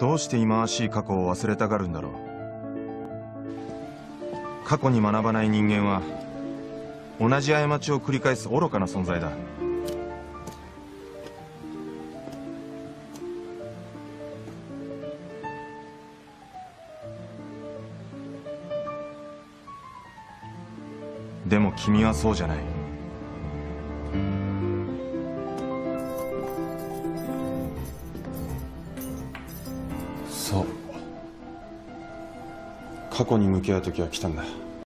どうして忌まわしい過去を忘れたがるんだろう。過去に学ばない人間は同じ過ちを繰り返す愚かな存在だ。でも君はそうじゃない。そう。過去に向き合う時は来たんだ。